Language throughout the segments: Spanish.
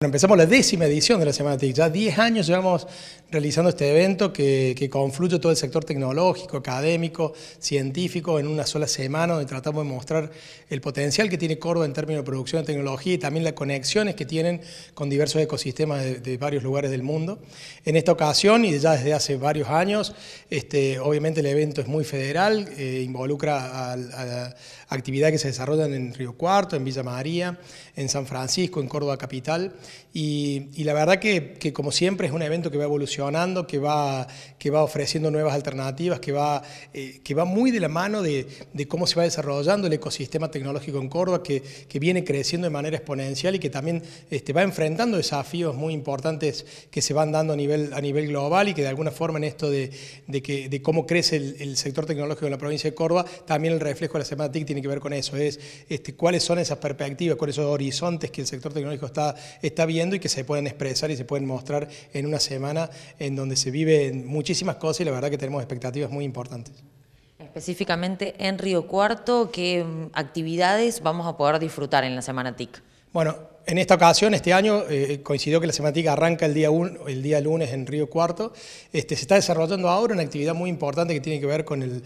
Empezamos la décima edición de la Semana TIC. Ya 10 años llevamos realizando este evento que, que, confluye todo el sector tecnológico, académico, científico en una sola semana, donde tratamos de mostrar el potencial que tiene Córdoba en términos de producción de tecnología y también las conexiones que tienen con diversos ecosistemas de, varios lugares del mundo. En esta ocasión, y ya desde hace varios años, este, obviamente el evento es muy federal, eh, involucra a, a, actividades que se desarrollan en Río Cuarto, en Villa María, en San Francisco, en Córdoba Capital. Y, la verdad que, como siempre es un evento que va evolucionando, que va, que va ofreciendo nuevas alternativas, que va, eh, que va muy de la mano de, cómo se va desarrollando el ecosistema tecnológico en Córdoba, que, que viene creciendo de manera exponencial y que también este, va enfrentando desafíos muy importantes que se van dando a nivel, a nivel global y que de alguna forma en esto de, que, de cómo crece el, sector tecnológico en la provincia de Córdoba, también el reflejo de la Semana TIC tiene que ver con eso, es este, cuáles son esas perspectivas, cuáles son esos horizontes que el sector tecnológico está, está viendo y que se pueden expresar y se pueden mostrar en una semana en donde se viven muchísimas cosas y la verdad que tenemos expectativas muy importantes. Específicamente en Río Cuarto, ¿qué actividades vamos a poder disfrutar en la Semana TIC? Bueno, en esta ocasión, este año, eh, coincidió que la Semática arranca el día, lunes en Río Cuarto. Este, se está desarrollando ahora una actividad muy importante que tiene que ver con el,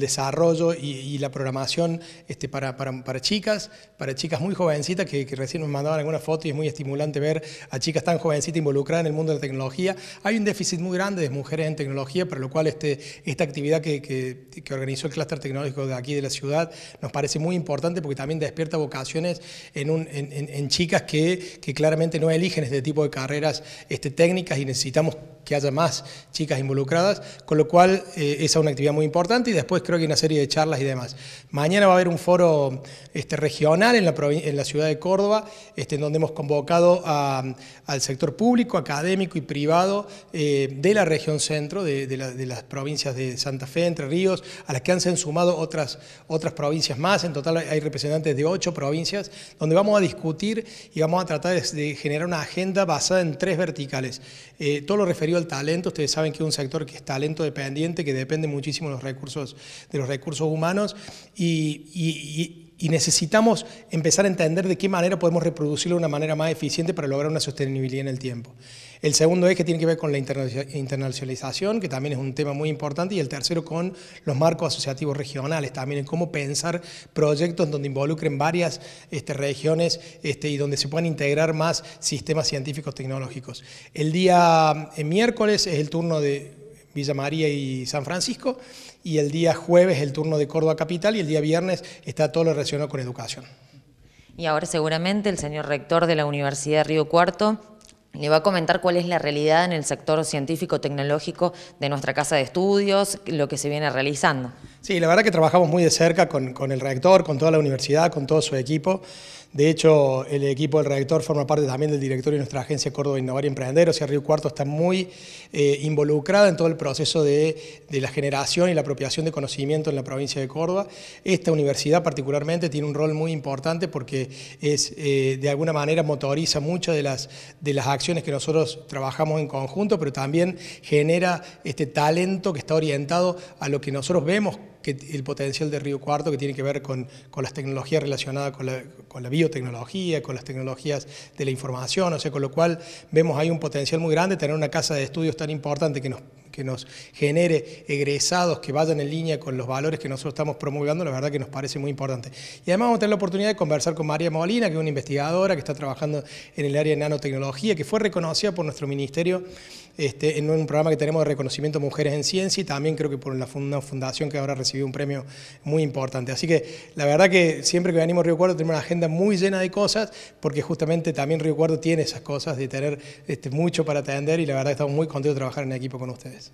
desarrollo y, la programación este, para, chicas, para chicas muy jovencitas, que, recién nos mandaban alguna foto y es muy estimulante ver a chicas tan jovencitas involucradas en el mundo de la tecnología. Hay un déficit muy grande de mujeres en tecnología, para lo cual este, esta actividad que, que, organizó el clúster tecnológico de aquí de la ciudad nos parece muy importante porque también despierta vocaciones en, en chicas que, claramente no eligen este tipo de carreras este, técnicas y necesitamos que haya más chicas involucradas, con lo cual eh, esa es una actividad muy importante y después creo que hay una serie de charlas y demás. Mañana va a haber un foro este, regional en la, en la ciudad de Córdoba, este, en donde hemos convocado al sector público, académico y privado eh, de la región centro, de, las provincias de Santa Fe, Entre Ríos, a las que han sumado otras, otras provincias más, en total hay representantes de ocho provincias, donde vamos a discutir y vamos a tratar de generar una agenda basada en tres verticales. Eh, todo lo referido al talento, ustedes saben que es un sector que es talento dependiente, que depende muchísimo de los recursos, de los recursos humanos y, necesitamos empezar a entender de qué manera podemos reproducirlo de una manera más eficiente para lograr una sostenibilidad en el tiempo. El segundo es que tiene que ver con la internacionalización, que también es un tema muy importante, y el tercero con los marcos asociativos regionales, también en cómo pensar proyectos donde involucren varias este, regiones este, y donde se puedan integrar más sistemas científicos tecnológicos. El día eh, miércoles es el turno de Villa María y San Francisco, y el día jueves es el turno de Córdoba Capital, y el día viernes está todo lo relacionado con educación. Y ahora seguramente el señor rector de la Universidad de Río Cuarto le va a comentar cuál es la realidad en el sector científico-tecnológico de nuestra casa de estudios, lo que se viene realizando. Sí, la verdad que trabajamos muy de cerca con, con el rector, con toda la universidad, con todo su equipo. De hecho, el equipo del rector forma parte también del directorio de nuestra agencia Córdoba Innovar y Emprender, o sea, Río Cuarto está muy eh, involucrada en todo el proceso de, la generación y la apropiación de conocimiento en la provincia de Córdoba. Esta universidad particularmente tiene un rol muy importante porque es, eh, de alguna manera motoriza muchas de las, de las acciones que nosotros trabajamos en conjunto, pero también genera este talento que está orientado a lo que nosotros vemos que el potencial de Río Cuarto que tiene que ver con, con las tecnologías relacionadas con la, con la, biotecnología, con las tecnologías de la información, o sea, con lo cual vemos ahí un potencial muy grande, tener una casa de estudios tan importante que nos que nos genere egresados que vayan en línea con los valores que nosotros estamos promulgando, la verdad que nos parece muy importante. Y además vamos a tener la oportunidad de conversar con María Molina, que es una investigadora que está trabajando en el área de nanotecnología, que fue reconocida por nuestro ministerio este, en un programa que tenemos de reconocimiento de mujeres en ciencia y también creo que por una fundación que ahora un premio muy importante. Así que la verdad que siempre que venimos a Río Cuarto tenemos una agenda muy llena de cosas, porque justamente también Río Cuarto tiene esas cosas de tener este, mucho para atender y la verdad que estamos muy contentos de trabajar en equipo con ustedes.